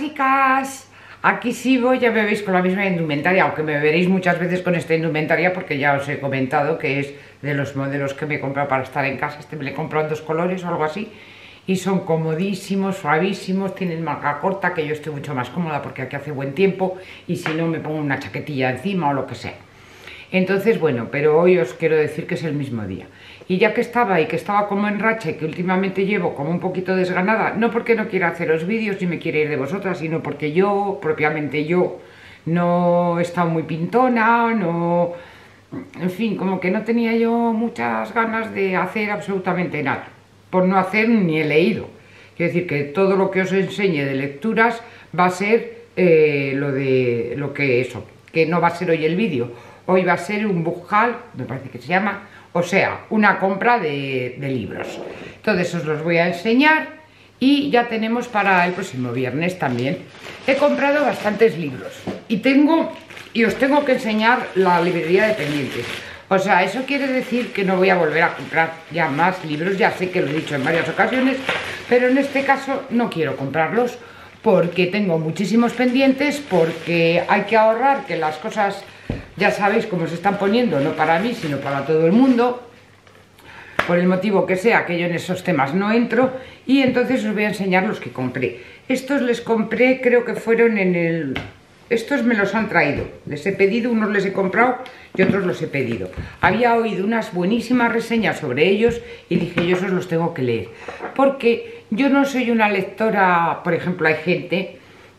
chicas, aquí sigo, ya me veis con la misma indumentaria, aunque me veréis muchas veces con esta indumentaria porque ya os he comentado que es de los modelos que me he comprado para estar en casa, este me lo he comprado en dos colores o algo así, y son comodísimos, suavísimos, tienen manga corta, que yo estoy mucho más cómoda porque aquí hace buen tiempo, y si no me pongo una chaquetilla encima o lo que sea. Entonces, bueno, pero hoy os quiero decir que es el mismo día. Y ya que estaba y que estaba como en racha y que últimamente llevo como un poquito desganada, no porque no quiera haceros vídeos ni me quiera ir de vosotras, sino porque yo, propiamente yo, no he estado muy pintona, no... En fin, como que no tenía yo muchas ganas de hacer absolutamente nada. Por no hacer ni he leído. Quiero decir que todo lo que os enseñe de lecturas va a ser eh, lo de lo que eso, que no va a ser hoy el vídeo. Hoy va a ser un book me parece que se llama, o sea, una compra de, libros. Entonces os los voy a enseñar y ya tenemos para el próximo viernes también. He comprado bastantes libros y tengo y os tengo que enseñar la librería de pendientes. O sea, eso quiere decir que no voy a volver a comprar ya más libros, ya sé que lo he dicho en varias ocasiones, pero en este caso no quiero comprarlos porque tengo muchísimos pendientes, porque hay que ahorrar que las cosas ya sabéis cómo se están poniendo, no para mí, sino para todo el mundo, por el motivo que sea, que yo en esos temas no entro, y entonces os voy a enseñar los que compré. Estos les compré, creo que fueron en el... Estos me los han traído, les he pedido, unos les he comprado y otros los he pedido. Había oído unas buenísimas reseñas sobre ellos y dije yo esos los tengo que leer. Porque yo no soy una lectora, por ejemplo hay gente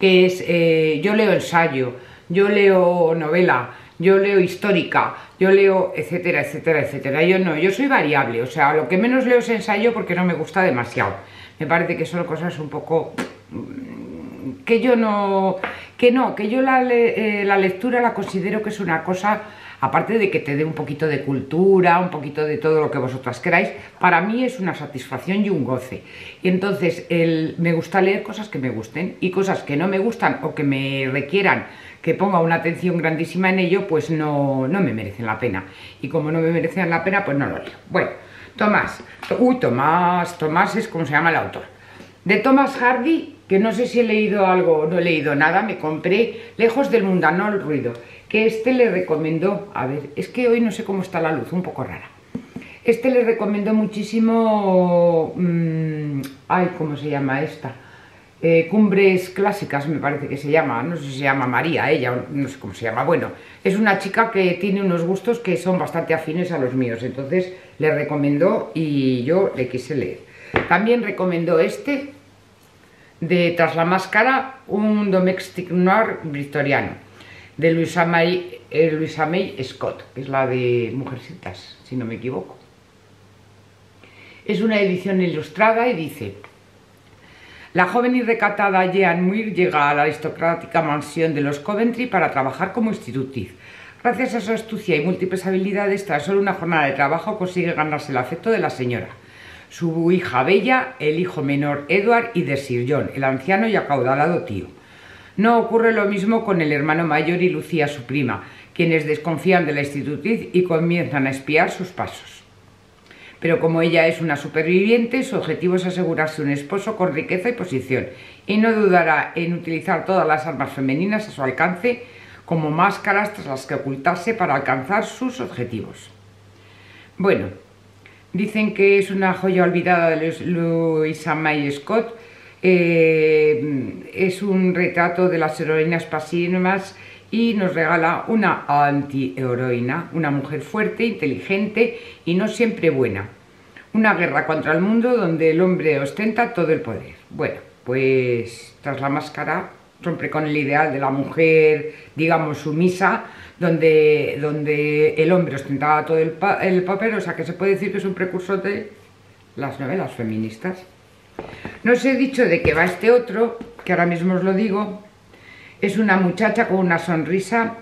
que es, eh, yo leo ensayo, yo leo novela, yo leo histórica, yo leo etcétera, etcétera, etcétera. Yo no, yo soy variable, o sea, lo que menos leo es ensayo porque no me gusta demasiado. Me parece que son cosas un poco mm, que yo no, que no, que yo la, eh, la lectura la considero que es una cosa aparte de que te dé un poquito de cultura, un poquito de todo lo que vosotras queráis, para mí es una satisfacción y un goce. Y entonces el, me gusta leer cosas que me gusten y cosas que no me gustan o que me requieran que ponga una atención grandísima en ello, pues no, no me merecen la pena. Y como no me merecen la pena, pues no lo leo. Bueno, Tomás, uy, Tomás, Tomás es como se llama el autor. De Thomas Hardy, que no sé si he leído algo o no he leído nada, me compré Lejos del mundanol ruido, este le recomendó, a ver, es que hoy no sé cómo está la luz, un poco rara. Este le recomendó muchísimo, mm, ay, ¿cómo se llama esta? Eh, cumbres Clásicas, me parece que se llama, no sé si se llama María, ella, no sé cómo se llama. Bueno, es una chica que tiene unos gustos que son bastante afines a los míos, entonces le recomendó y yo le quise leer. También recomendó este, de Tras la Máscara, un domestic noir victoriano, de Luisa May, eh, Luisa May Scott, que es la de Mujercitas, si no me equivoco. Es una edición ilustrada y dice... La joven y recatada Jean Muir llega a la aristocrática mansión de los Coventry para trabajar como institutriz. Gracias a su astucia y múltiples habilidades, tras solo una jornada de trabajo consigue ganarse el afecto de la señora. Su hija Bella, el hijo menor Edward y de Sir John, el anciano y acaudalado tío. No ocurre lo mismo con el hermano mayor y Lucía, su prima, quienes desconfían de la institutriz y comienzan a espiar sus pasos pero como ella es una superviviente, su objetivo es asegurarse un esposo con riqueza y posición, y no dudará en utilizar todas las armas femeninas a su alcance como máscaras tras las que ocultarse para alcanzar sus objetivos. Bueno, dicen que es una joya olvidada de Louisa May Scott, eh, es un retrato de las heroínas pasivas y nos regala una anti-heroína, una mujer fuerte, inteligente y no siempre buena. Una guerra contra el mundo donde el hombre ostenta todo el poder. Bueno, pues tras la máscara rompe con el ideal de la mujer, digamos, sumisa, donde, donde el hombre ostentaba todo el, el papel, o sea que se puede decir que es un precursor de las novelas feministas. No os he dicho de qué va este otro, que ahora mismo os lo digo, es una muchacha con una sonrisa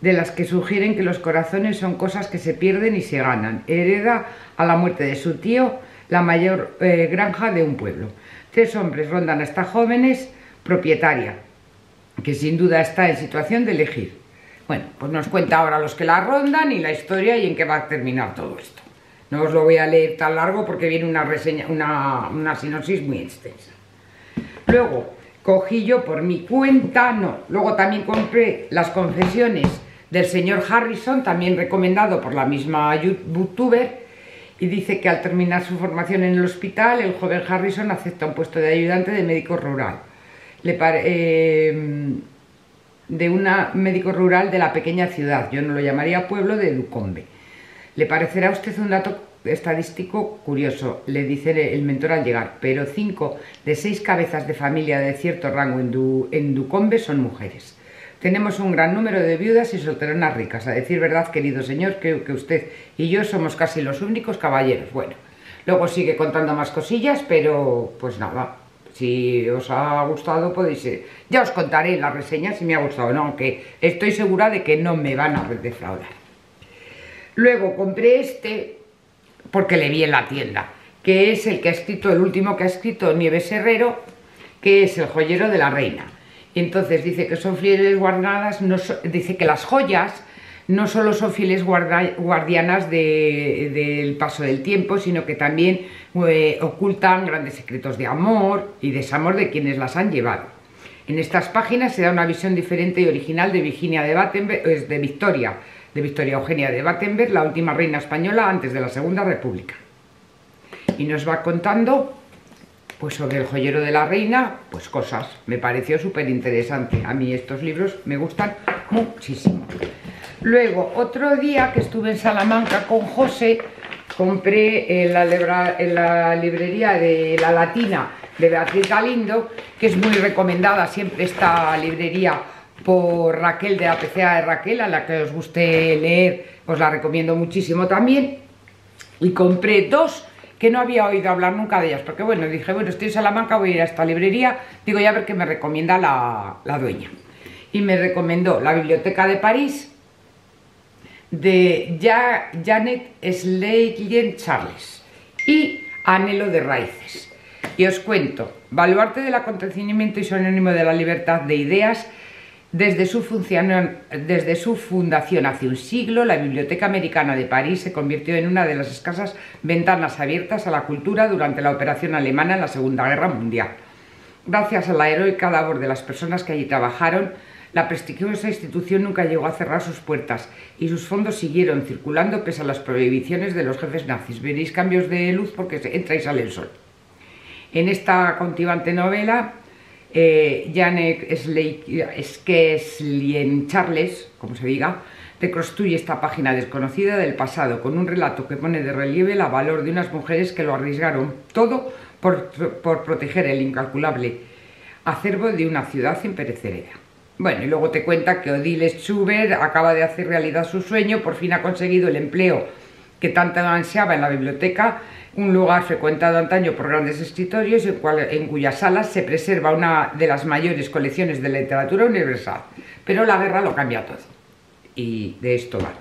de las que sugieren que los corazones son cosas que se pierden y se ganan. Hereda a la muerte de su tío la mayor eh, granja de un pueblo. Tres hombres rondan a estas jóvenes propietaria, que sin duda está en situación de elegir. Bueno, pues nos cuenta ahora los que la rondan y la historia y en qué va a terminar todo esto. No os lo voy a leer tan largo porque viene una reseña, una, una sinopsis muy extensa. Luego, cogí yo por mi cuenta, no. Luego también compré las confesiones del señor Harrison, también recomendado por la misma youtuber, y dice que al terminar su formación en el hospital, el joven Harrison acepta un puesto de ayudante de médico rural. Le eh, de un médico rural de la pequeña ciudad, yo no lo llamaría pueblo, de Ducombe. Le parecerá a usted un dato estadístico curioso, le dice el mentor al llegar, pero cinco de seis cabezas de familia de cierto rango en, Ducombe son mujeres. Tenemos un gran número de viudas y solteronas ricas. A decir verdad, querido señor, que, que usted y yo somos casi los únicos caballeros. Bueno, luego sigue contando más cosillas, pero pues nada, si os ha gustado podéis... Eh, ya os contaré la reseña si me ha gustado o no, aunque estoy segura de que no me van a defraudar. Luego compré este, porque le vi en la tienda, que es el que ha escrito, el último que ha escrito Nieves Herrero, que es el joyero de la reina. Y entonces dice que son fieles guardadas, no dice que las joyas no solo son fieles guardianas del paso del tiempo, sino que también eh, ocultan grandes secretos de amor y desamor de quienes las han llevado. En estas páginas se da una visión diferente y original de Virginia de Battenberg, de Victoria, de Victoria Eugenia de Battenberg, la última reina española antes de la Segunda República. Y nos va contando pues sobre el joyero de la reina, pues cosas. Me pareció súper interesante. A mí estos libros me gustan muchísimo. Luego, otro día que estuve en Salamanca con José, compré en la, en la librería de La Latina de Beatriz Galindo, que es muy recomendada siempre esta librería por Raquel de APCA de Raquel, a la que os guste leer, os la recomiendo muchísimo también. Y compré dos que no había oído hablar nunca de ellas, porque bueno, dije, bueno, estoy en Salamanca, voy a ir a esta librería, digo, ya a ver qué me recomienda la, la dueña. Y me recomendó la Biblioteca de París, de Janet Slade Charles y Anhelo de Raíces. Y os cuento, Baluarte del acontecimiento y sinónimo de la libertad de ideas, desde su, fundación hace un siglo, la Biblioteca Americana de París se convirtió en una de las escasas ventanas abiertas a la cultura durante la operación alemana en la Segunda Guerra Mundial. Gracias a la heroica labor de las personas que allí trabajaron, la prestigiosa institución nunca llegó a cerrar sus puertas y sus fondos siguieron circulando pese a las prohibiciones de los jefes nazis. Veréis cambios de luz porque entra y sale el sol. En esta cautivante novela, eh, Janek Skeslien Charles, como se diga, reconstruye esta página desconocida del pasado con un relato que pone de relieve la valor de unas mujeres que lo arriesgaron todo por, por proteger el incalculable acervo de una ciudad imperecedera. Bueno, y luego te cuenta que Odile Schubert acaba de hacer realidad su sueño, por fin ha conseguido el empleo que tanto ansiaba en la biblioteca, un lugar frecuentado antaño por grandes escritorios en, cuyas salas se preserva una de las mayores colecciones de literatura universal. Pero la guerra lo cambia todo. Y de esto va.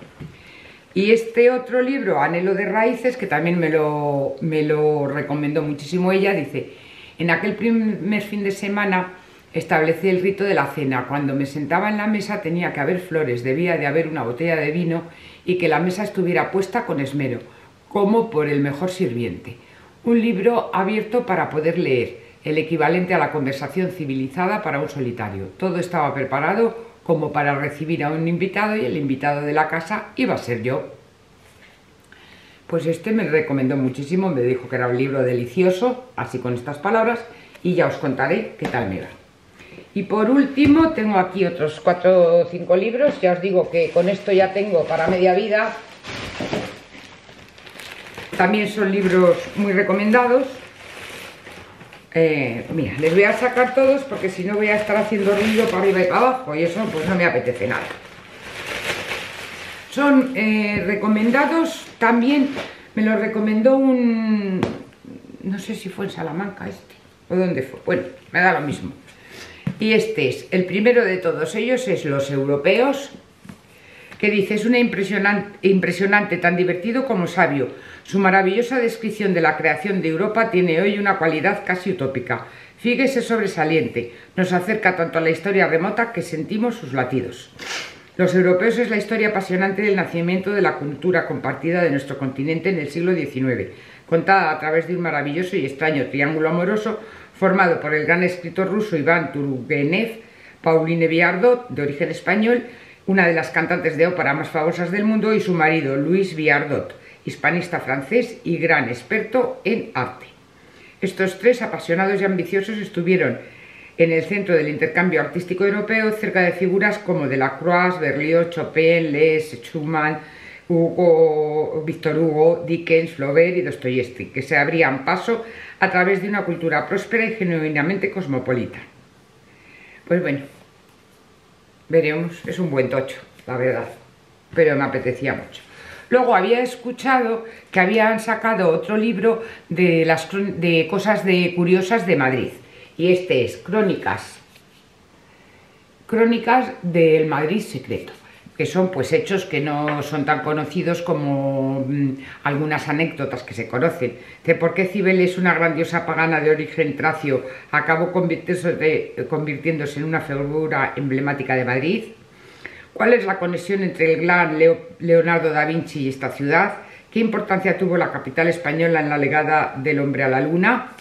Y este otro libro, Anhelo de Raíces, que también me lo, me lo recomendó muchísimo ella, dice, en aquel primer fin de semana Establecí el rito de la cena. Cuando me sentaba en la mesa tenía que haber flores, debía de haber una botella de vino y que la mesa estuviera puesta con esmero, como por el mejor sirviente. Un libro abierto para poder leer, el equivalente a la conversación civilizada para un solitario. Todo estaba preparado como para recibir a un invitado y el invitado de la casa iba a ser yo. Pues este me recomendó muchísimo, me dijo que era un libro delicioso, así con estas palabras, y ya os contaré qué tal me va. Y por último tengo aquí otros cuatro o cinco libros, ya os digo que con esto ya tengo para media vida. También son libros muy recomendados. Eh, mira, les voy a sacar todos porque si no voy a estar haciendo ruido para arriba y para abajo y eso pues no me apetece nada. Son eh, recomendados también, me lo recomendó un... no sé si fue en Salamanca este, o dónde fue, bueno, me da lo mismo y este es, el primero de todos ellos es Los Europeos, que dice, es una impresionante, impresionante, tan divertido como sabio. Su maravillosa descripción de la creación de Europa tiene hoy una cualidad casi utópica. Fíjese sobresaliente, nos acerca tanto a la historia remota que sentimos sus latidos. Los europeos es la historia apasionante del nacimiento de la cultura compartida de nuestro continente en el siglo XIX, contada a través de un maravilloso y extraño triángulo amoroso formado por el gran escritor ruso Iván Turgenev, Pauline Viardot, de origen español, una de las cantantes de ópera más famosas del mundo, y su marido Luis Viardot, hispanista francés y gran experto en arte. Estos tres apasionados y ambiciosos estuvieron en el centro del intercambio artístico europeo cerca de figuras como Delacroix, Berlioz, Chopin, Les, Schumann, Hugo, Víctor Hugo, Dickens, Flaubert y Dostoyevsky, que se abrían paso a través de una cultura próspera y genuinamente cosmopolita. Pues bueno, veremos, es un buen tocho, la verdad, pero me apetecía mucho. Luego había escuchado que habían sacado otro libro de, las, de cosas de, curiosas de Madrid. Y este es Crónicas. Crónicas del Madrid secreto que son pues hechos que no son tan conocidos como mm, algunas anécdotas que se conocen. De por qué Cibeles, una grandiosa pagana de origen tracio, acabó convirtiéndose, en una figura emblemática de Madrid. ¿Cuál es la conexión entre el gran Leonardo da Vinci y esta ciudad? ¿Qué importancia tuvo la capital española en la legada del hombre a la luna?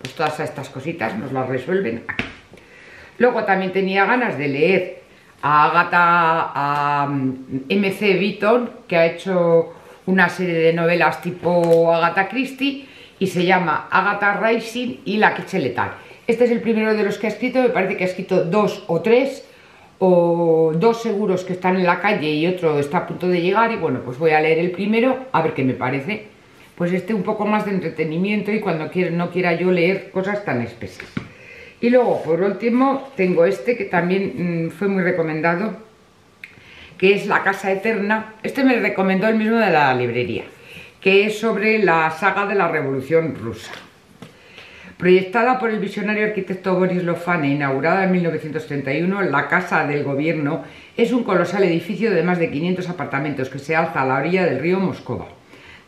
Pues todas estas cositas nos las resuelven aquí. Luego también tenía ganas de leer a Agatha, MC mm, Beaton, que ha hecho una serie de novelas tipo Agatha Christie y se llama Agatha Rising y La Quiche Letal. Este es el primero de los que ha escrito, me parece que ha escrito dos o tres, o dos seguros que están en la calle y otro está a punto de llegar y bueno, pues voy a leer el primero a ver qué me parece. Pues este un poco más de entretenimiento y cuando no quiera yo leer cosas tan espesas. Y luego, por último, tengo este que también mm, fue muy recomendado, que es La Casa Eterna. Este me recomendó el mismo de la librería, que es sobre la saga de la Revolución Rusa. Proyectada por el visionario arquitecto Boris Lofane, inaugurada en 1931, la Casa del Gobierno es un colosal edificio de más de 500 apartamentos que se alza a la orilla del río Moscova,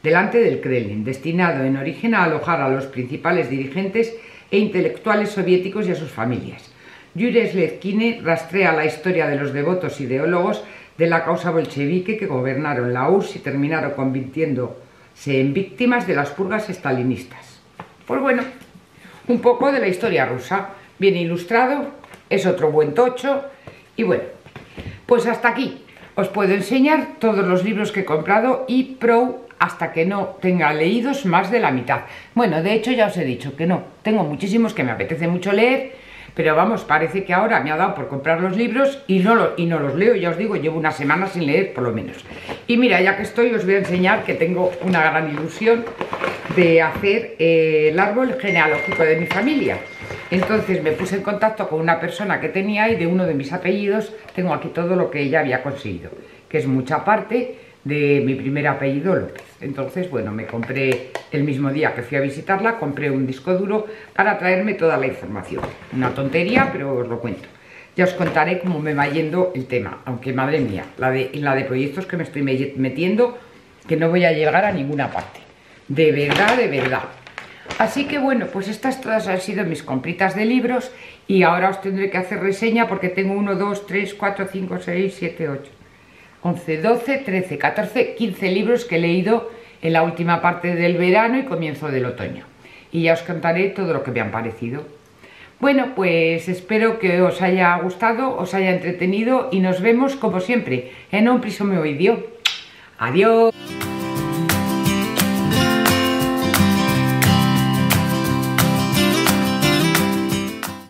delante del Kremlin, destinado en origen a alojar a los principales dirigentes e intelectuales soviéticos y a sus familias. Yuri Slezkine rastrea la historia de los devotos ideólogos de la causa bolchevique que gobernaron la URSS y terminaron convirtiéndose en víctimas de las purgas estalinistas. Pues bueno, un poco de la historia rusa, bien ilustrado, es otro buen tocho y bueno, pues hasta aquí os puedo enseñar todos los libros que he comprado y pro hasta que no tenga leídos más de la mitad. Bueno, de hecho ya os he dicho que no, tengo muchísimos que me apetece mucho leer, pero vamos, parece que ahora me ha dado por comprar los libros y no, y no los leo, ya os digo, llevo una semana sin leer por lo menos. Y mira, ya que estoy os voy a enseñar que tengo una gran ilusión de hacer eh, el árbol genealógico de mi familia. Entonces me puse en contacto con una persona que tenía y de uno de mis apellidos tengo aquí todo lo que ella había conseguido, que es mucha parte de mi primer apellido López. Entonces, bueno, me compré el mismo día que fui a visitarla, compré un disco duro para traerme toda la información. Una tontería, pero os lo cuento. Ya os contaré cómo me va yendo el tema, aunque madre mía, la de, la proyectos que me estoy metiendo, que no voy a llegar a ninguna parte. De verdad, de verdad. Así que bueno, pues estas todas han sido mis compritas de libros y ahora os tendré que hacer reseña porque tengo 1, 2, 3, 4, 5, 6, 7, 8, 11, 12, 13, 14, 15 libros que he leído en la última parte del verano y comienzo del otoño. Y ya os contaré todo lo que me han parecido. Bueno, pues espero que os haya gustado, os haya entretenido y nos vemos como siempre en un me vídeo. Adiós.